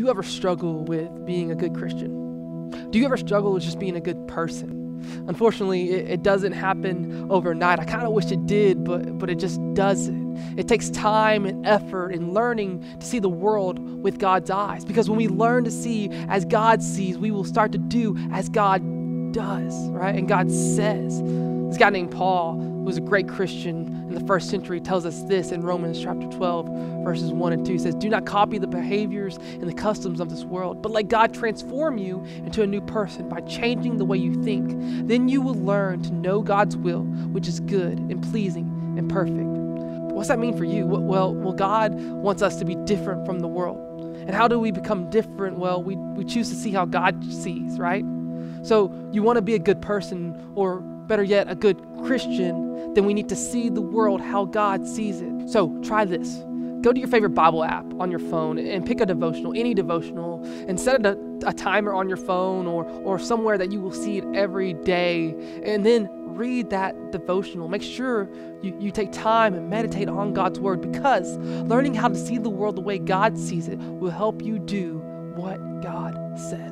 you ever struggle with being a good Christian? Do you ever struggle with just being a good person? Unfortunately, it, it doesn't happen overnight. I kind of wish it did, but, but it just doesn't. It takes time and effort and learning to see the world with God's eyes. Because when we learn to see as God sees, we will start to do as God does, right? And God says. This guy named Paul, was a great Christian in the first century, tells us this in Romans chapter 12, verses 1 and 2. He says, Do not copy the behaviors and the customs of this world, but let God transform you into a new person by changing the way you think. Then you will learn to know God's will, which is good and pleasing and perfect. But what's that mean for you? Well, well, God wants us to be different from the world. And how do we become different? Well, we, we choose to see how God sees, right? So you want to be a good person, or better yet, a good Christian, then we need to see the world how God sees it. So try this. Go to your favorite Bible app on your phone and pick a devotional, any devotional, and set a, a timer on your phone or, or somewhere that you will see it every day. And then read that devotional. Make sure you, you take time and meditate on God's word because learning how to see the world the way God sees it will help you do what God says.